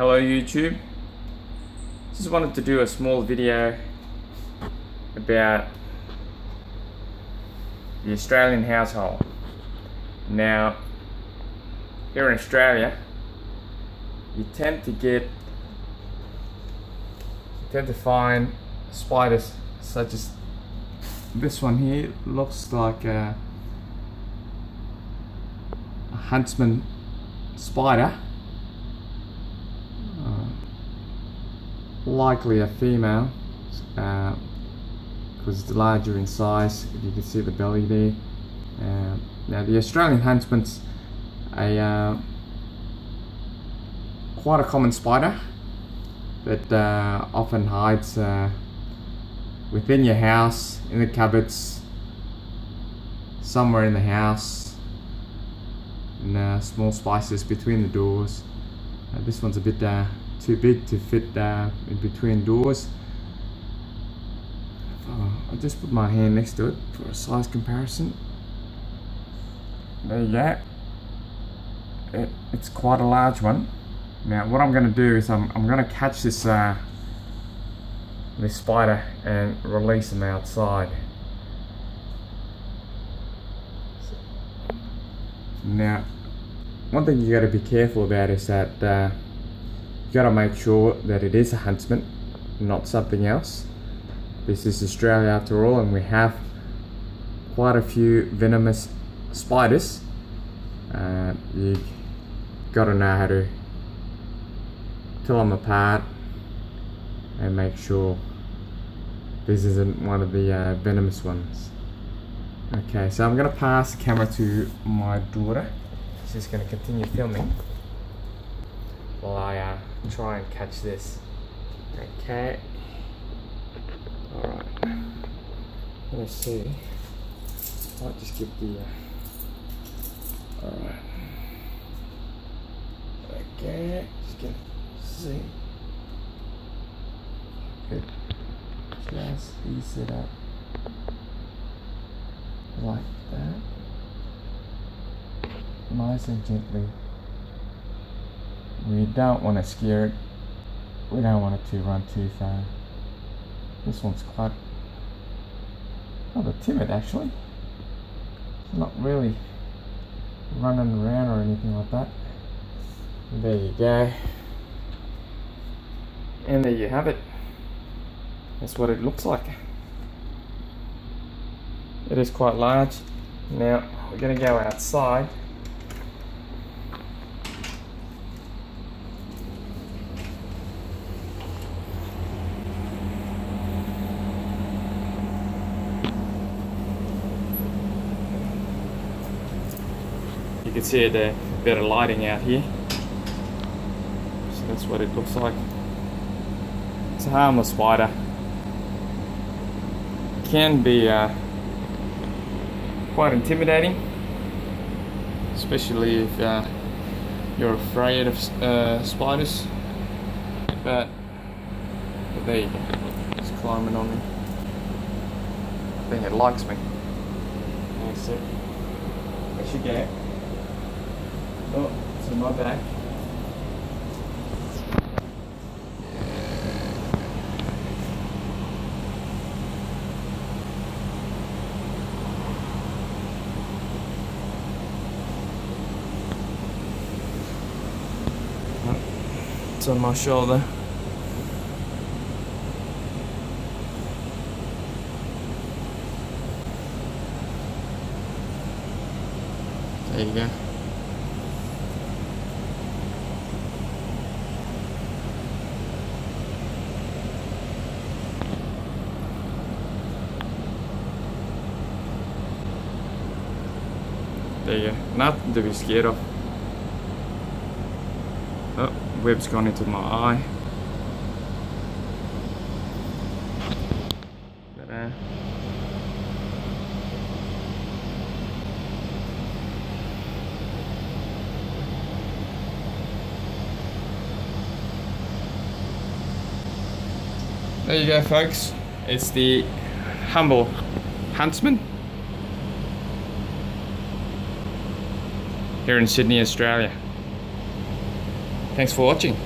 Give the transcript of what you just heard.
Hello YouTube. Just wanted to do a small video about the Australian household. Now, here in Australia, you tend to get, you tend to find spiders such as this one here looks like a, a huntsman spider uh, likely a female because it's larger in size if you can see the belly there uh, now the Australian huntsman's a uh, quite a common spider that uh, often hides uh, within your house, in the cupboards, somewhere in the house, and uh, small spaces between the doors. Uh, this one's a bit uh, too big to fit uh, in between doors. Oh, I'll just put my hand next to it for a size comparison. There you go. It, it's quite a large one. Now what I'm going to do is I'm, I'm going to catch this uh, this spider and release him outside. Now, one thing you got to be careful about is that uh, you got to make sure that it is a huntsman, not something else. This is Australia after all, and we have quite a few venomous spiders. Uh, you got to know how to tell them apart and make sure this isn't one of the uh, venomous ones. Okay, so I'm gonna pass the camera to my daughter. She's gonna continue filming while I uh, try and catch this. Okay. Alright. Let's see. I'll just give the. Uh, Alright. Okay, just gonna see. Good just ease it up like that nice and gently we don't want to scare it we don't want it to run too far this one's quite rather timid actually it's not really running around or anything like that there you go and there you have it that's what it looks like. It is quite large. Now we're going to go outside. You can see the better lighting out here. So that's what it looks like. It's a harmless spider can be uh, quite intimidating, especially if uh, you're afraid of uh, spiders. But, but there you go, it's climbing on me. I think it likes me. That's it. There she go. Oh, it's in my back. It's on my shoulder. There you go. Go. Nothing to be scared of. Oh, web's gone into my eye. But, uh, there you go folks. It's the humble huntsman here in Sydney, Australia. Thanks for watching.